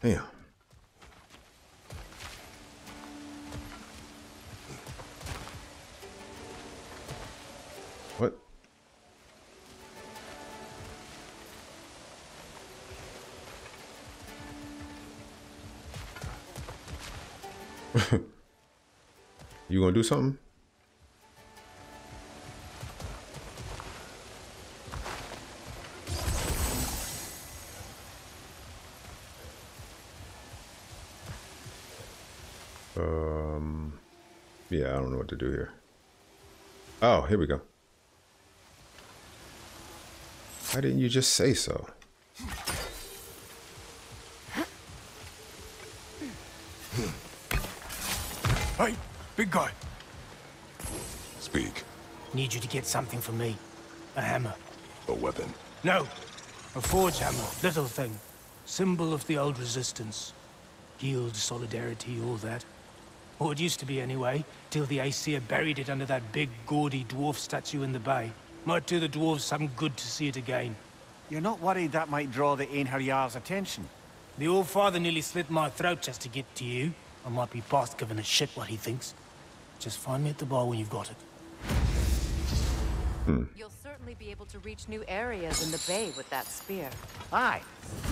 Damn. What? you gonna do something? Um, yeah, I don't know what to do here. Oh, here we go. Why didn't you just say so? Hey, big guy. Speak. Need you to get something for me. A hammer. A weapon. No. A forge hammer. Little thing. Symbol of the old resistance. Guild, solidarity, all that. Or it used to be anyway, till the Aesir buried it under that big, gaudy dwarf statue in the bay. Might do the dwarves some good to see it again. You're not worried that might draw the Einherjar's attention? The old father nearly slit my throat just to get to you. I might be past giving a shit what he thinks. Just find me at the bar when you've got it. Hmm. You'll certainly be able to reach new areas in the bay with that spear. Aye.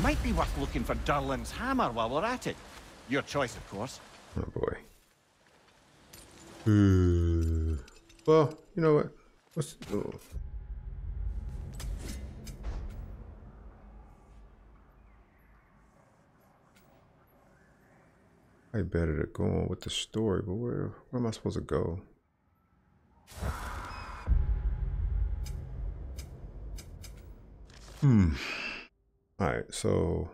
Might be worth looking for Durlin's hammer while we're at it. Your choice, of course. Oh boy. Uh, well, you know what? Oh. I better to go on with the story, but where where am I supposed to go? Hmm. All right, so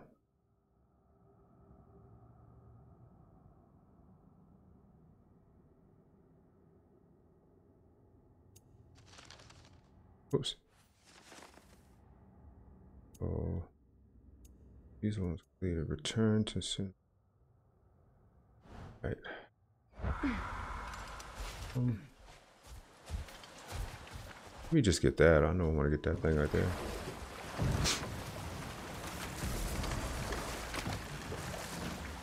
Oops. Oh, these ones clear. Return to soon. Right. Um, let me just get that. I know I want to get that thing right there.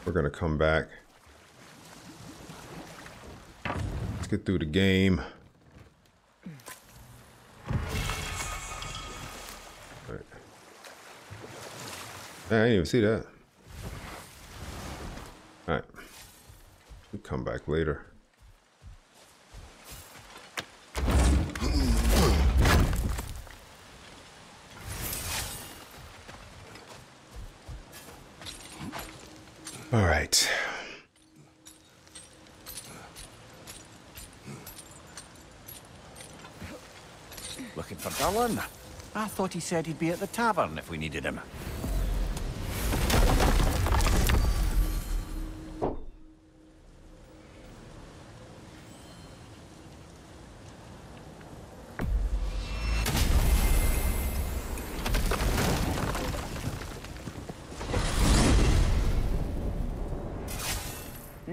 We're gonna come back. Let's get through the game. I didn't even see that. Alright. We come back later. All right. Looking for Durlin? I thought he said he'd be at the tavern if we needed him.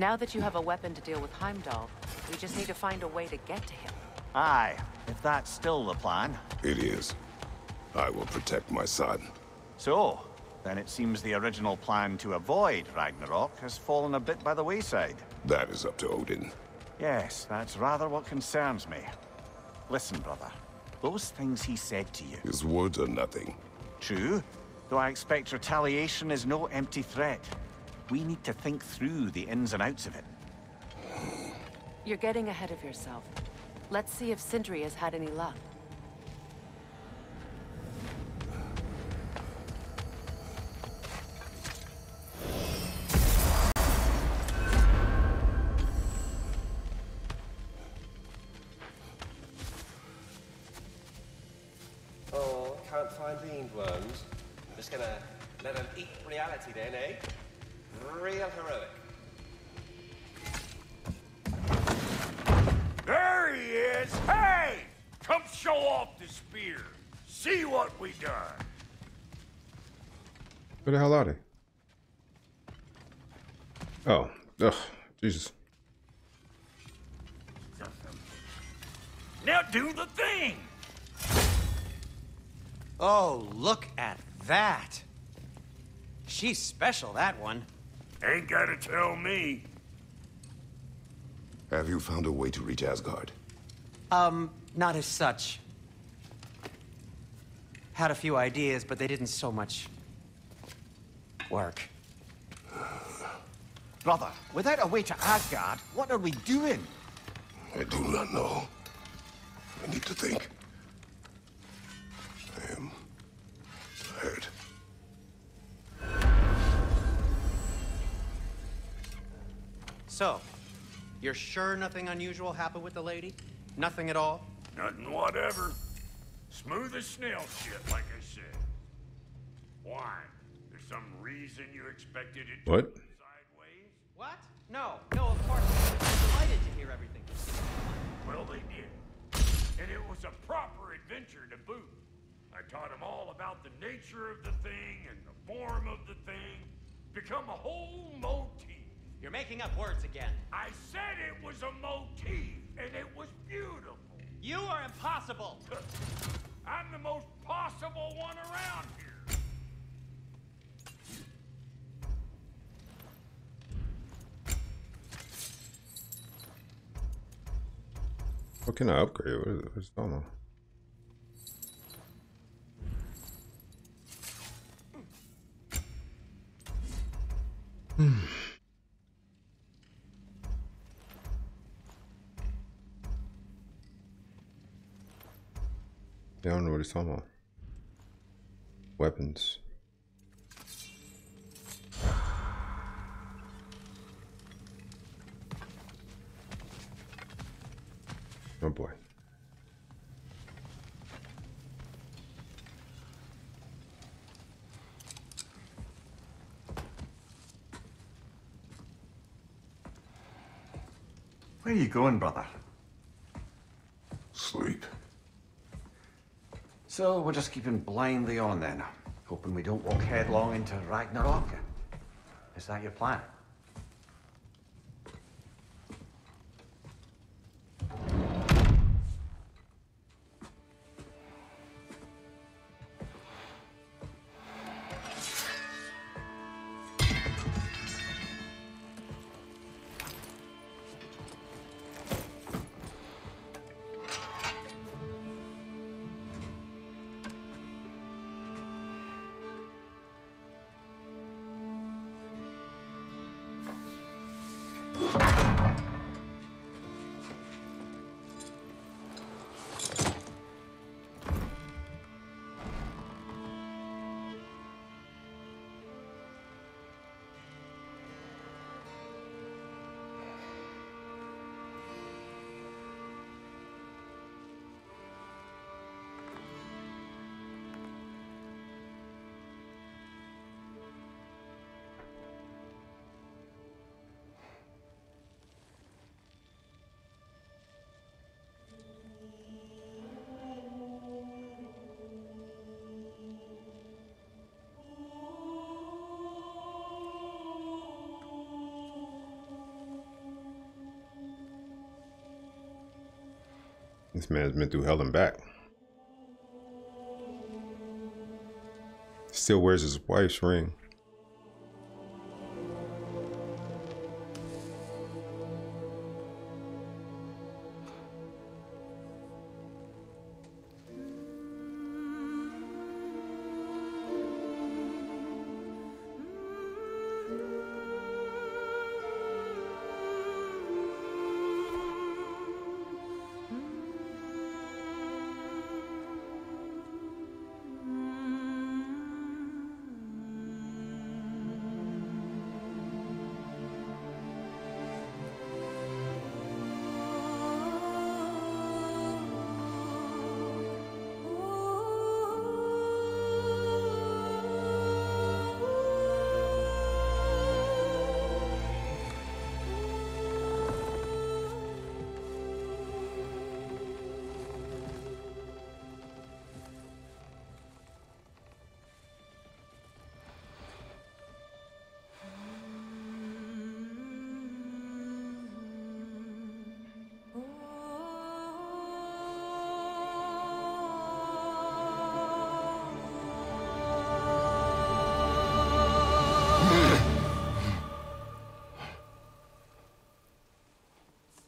Now that you have a weapon to deal with Heimdall, we just need to find a way to get to him. Aye, if that's still the plan. It is. I will protect my son. So, then it seems the original plan to avoid Ragnarok has fallen a bit by the wayside. That is up to Odin. Yes, that's rather what concerns me. Listen, brother. Those things he said to you. His words are nothing. True, though I expect retaliation is no empty threat. We need to think through the ins and outs of it. You're getting ahead of yourself. Let's see if Sindri has had any luck. Real heroic. There he is! Hey! Come show off the spear. See what we done. Where the hell are they? Oh, ugh, Jesus. Now do the thing! Oh, look at that. She's special, that one. Ain't gotta tell me. Have you found a way to reach Asgard? Um, not as such. Had a few ideas, but they didn't so much... work. Brother, without a way to Asgard, what are we doing? I do not know. I need to think. So, you're sure nothing unusual happened with the lady? Nothing at all? Nothing whatever. Smooth as snail shit, like I said. Why? There's some reason you expected it to What? sideways? What? No, no, of course. I'm delighted to hear everything. Well, they did. And it was a proper adventure to boot. I taught them all about the nature of the thing and the form of the thing. Become a whole motif. You're making up words again. I said it was a motif, and it was beautiful. You are impossible! I'm the most possible one around here. What can I upgrade? What is it? What's going on? Hmm. I don't know what he's talking about. Weapons. Oh boy. Where are you going, brother? Sleep. So we're just keeping blindly on then, hoping we don't walk headlong into Ragnarok. Is that your plan? This man's been through hell and back. Still wears his wife's ring.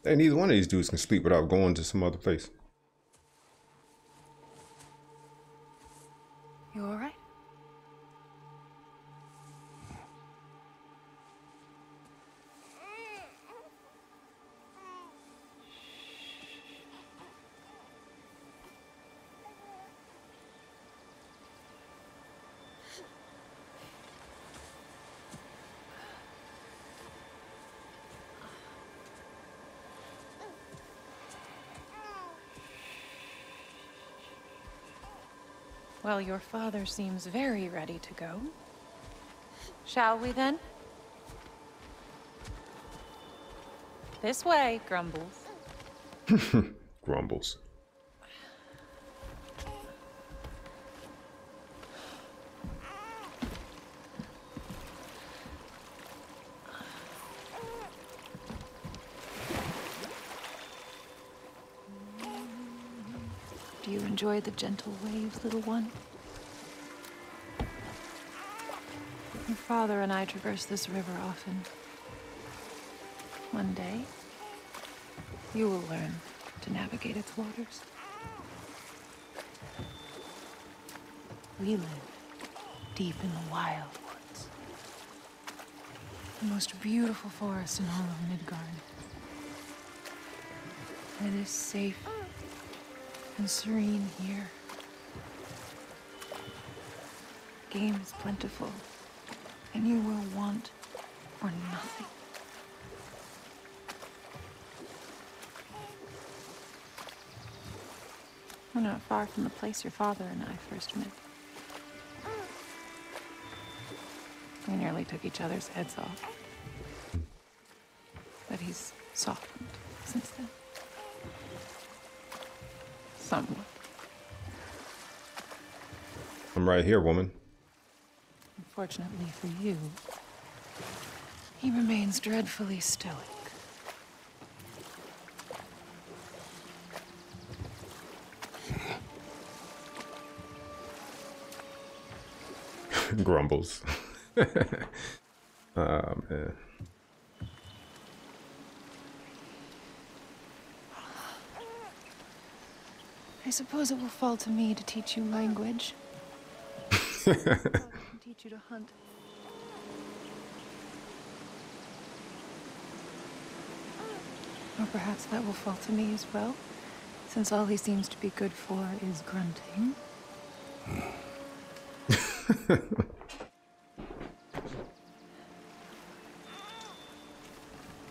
Hey, neither one of these dudes can sleep without going to some other place. Well, your father seems very ready to go. Shall we then? This way, Grumbles. Grumbles. Do you enjoy the gentle waves, little one? Your father and I traverse this river often. One day, you will learn to navigate its waters. We live deep in the wild woods. The most beautiful forest in all of Midgard. It is safe and serene here. Game is plentiful, and you will want for nothing. We're not far from the place your father and I first met. We nearly took each other's heads off. But he's softened I'm right here, woman. Unfortunately for you, he remains dreadfully stoic. Grumbles. oh man. I suppose it will fall to me to teach you language. And teach you to hunt. Or perhaps that will fall to me as well, since all he seems to be good for is grunting.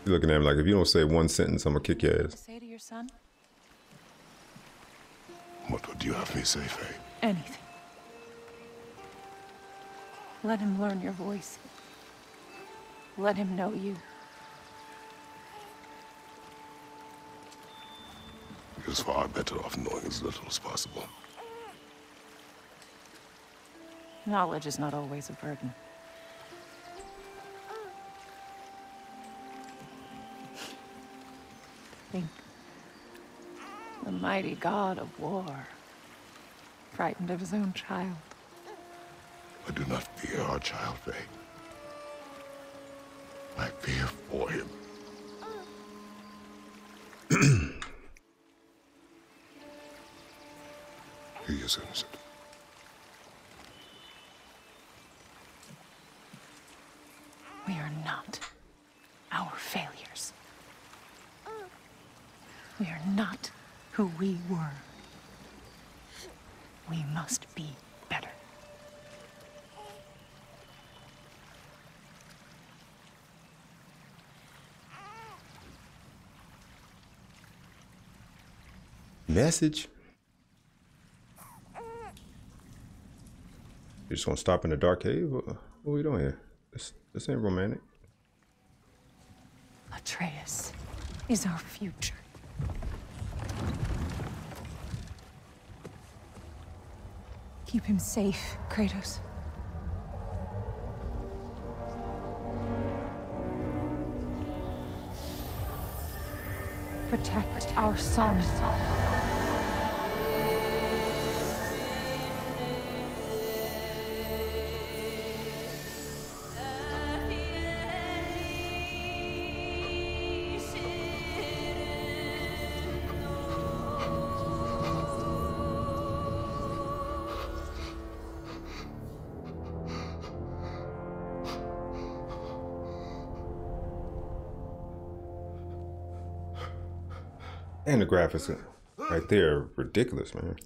You're looking at him like, if you don't say one sentence, I'm gonna kick your ass. Say to your son What would you have me say, Faye? anything. Let him learn your voice. Let him know you. He is far better off knowing as little as possible. Knowledge is not always a burden. Think. The mighty god of war. Frightened of his own child. I do not fear our child, Faye. I fear for him. he is innocent. We are not our failures. We are not who we were. We must be Message. You just to stop in the dark cave? What, what are we doing here? This, this ain't romantic. Atreus is our future. Keep him safe, Kratos. Protect our son. And the graphics right there ridiculous, man.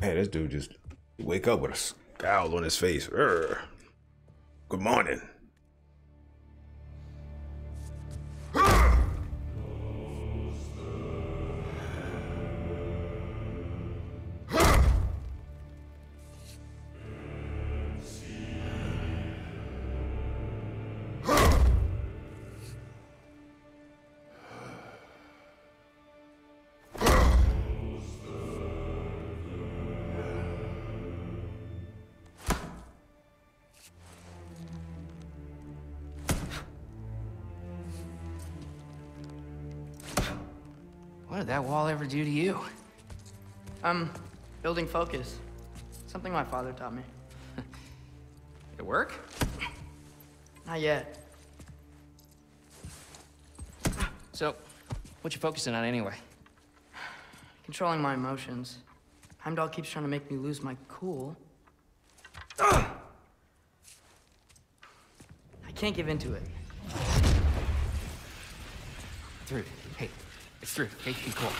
Man, this dude just wake up with a scowl on his face. Urgh. Good morning. What did that wall ever do to you? I'm building focus. Something my father taught me. It work? Not yet. So, what you focusing on anyway? Controlling my emotions. Heimdall keeps trying to make me lose my cool. I can't give into it. Through. Hey, it's through. Okay, be cool.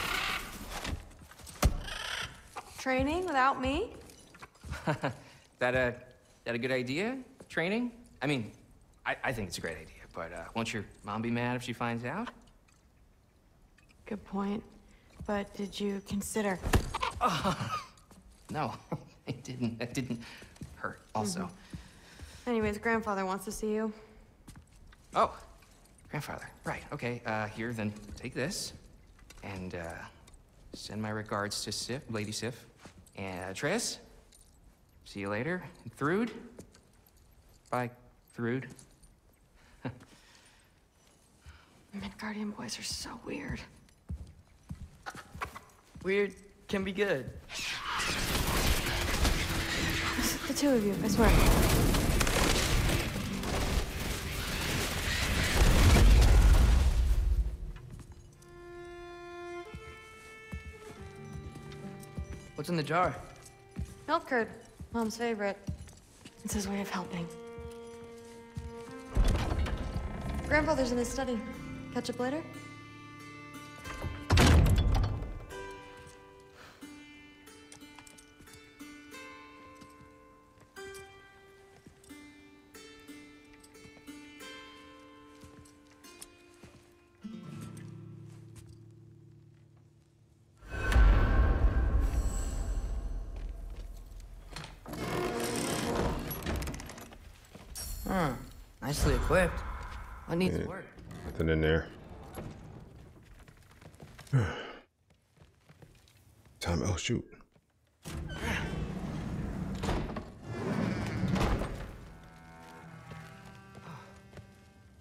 Training without me? that a that a good idea? Training? I mean, I, I think it's a great idea, but uh, won't your mom be mad if she finds out? Good point. But did you consider? No, it didn't. It didn't hurt. Also, Anyways, grandfather wants to see you. oh, grandfather. Right. Okay. Uh, here, then take this, and uh, send my regards to Sif, Lady Sif, and uh, Triss. See you later. Thrud. Bye, Thrud. Midgardian boys are so weird. Weird can be good. It's the two of you, I swear. What's in the jar? Milk curd, mom's favorite. It's his way of helping. Grandfather's in his study. Catch up later? Nicely equipped. What needs Yeah. work? Nothing in there. Time. Oh shoot.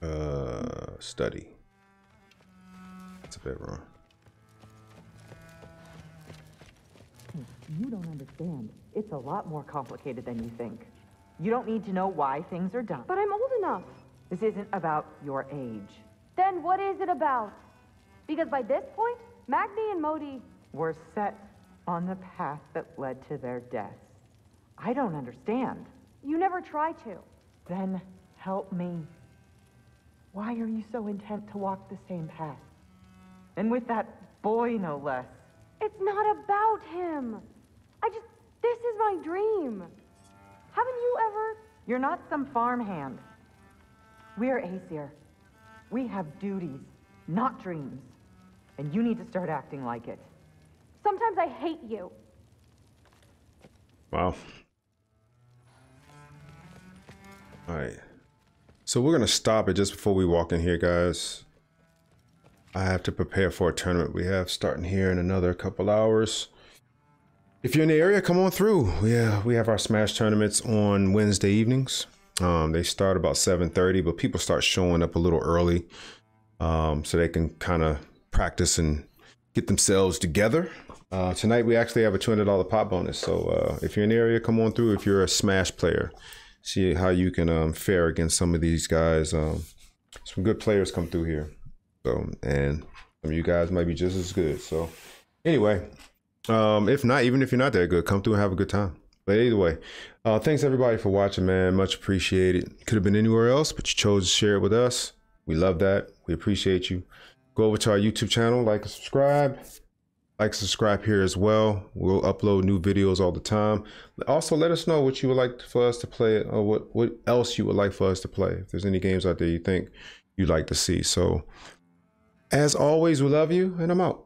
Uh, study. That's a bit wrong. You don't understand. It's a lot more complicated than you think. You don't need to know why things are done. But I'm old enough. This isn't about your age. Then what is it about? Because by this point, Magni and Modi. We're set on the path that led to their deaths. I don't understand. You never try to. Then help me. Why are you so intent to walk the same path? And with that boy, no less. It's not about him. I just. This is my dream. Haven't you ever. You're not some farmhand. We're Aesir. We have duties, not dreams. And you need to start acting like it. Sometimes I hate you. Wow. All right. So we're gonna stop it just before we walk in here, guys. I have to prepare for a tournament we have starting here in another couple hours. If you're in the area, come on through. We uh, we have our Smash tournaments on Wednesday evenings. Um, they start about 7:30, but people start showing up a little early, um, so they can kind of practice and get themselves together. Uh, tonight we actually have a $200 pot bonus. So uh, if you're in the area, come on through. If you're a Smash player, see how you can um, fare against some of these guys. Um, some good players come through here. So, and some of you guys might be just as good. So, anyway, um, if not, even if you're not that good, come through and have a good time. But either way, uh, thanks everybody for watching, man. Much appreciated. Could have been anywhere else, but you chose to share it with us. We love that. We appreciate you. Go over to our YouTube channel, like and subscribe. Like, subscribe here as well. We'll upload new videos all the time. Also, let us know what you would like for us to play or what, what else you would like for us to play. If there's any games out there you think you'd like to see. So, as always, we love you, and I'm out.